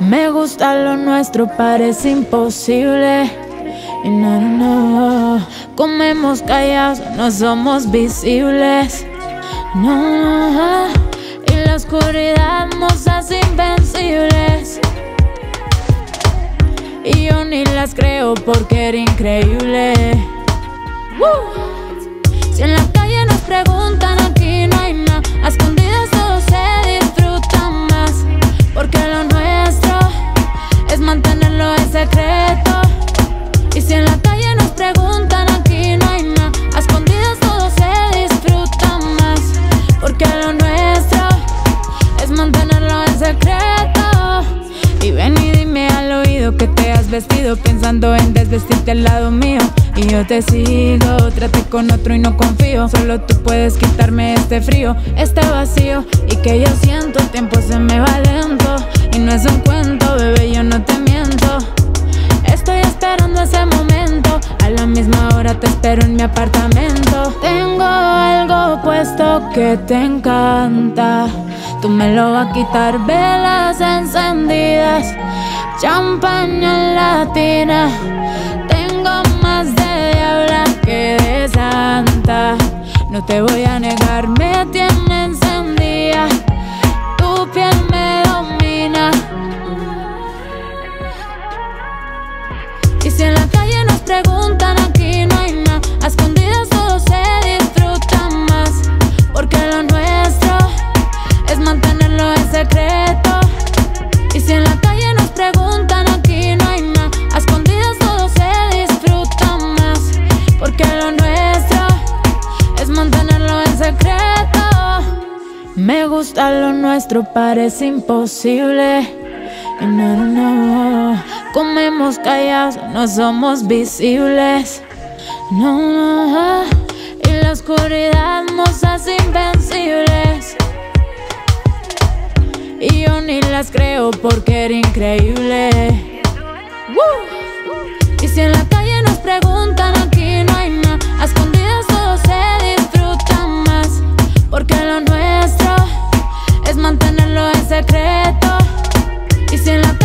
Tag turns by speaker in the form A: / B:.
A: Me gusta lo nuestro, parece imposible. Y no, no, no, comemos callados, no somos visibles. No, y la oscuridad nos hace invencibles. Y yo ni las creo porque era increíble. Si en la calle nos preguntan, vestido pensando en desvestirte al lado mío. Y yo te sigo, trate con otro y no confío. Solo tú puedes quitarme este frío, este vacío. Y que yo siento, el tiempo se me va lento. Y no es un cuento, bebé, yo no te miento. Estoy esperando ese momento. A la misma hora te espero en mi apartamento. Tengo algo puesto que te encanta. Tú me lo vas a quitar, velas encendidas, champaña latina. Tengo más de diabla que de santa. No te voy a negar, me tiene encendida. Tu piel me domina. Y si en la calle nos preguntan, aquí no hay nada. Gusta lo nuestro, parece imposible. No, no, no, comemos callados, no somos visibles. No, no, y la oscuridad nos hace invencibles. Y yo ni las creo porque era increíble. Y si en la mantenerlo en secreto. Y si en la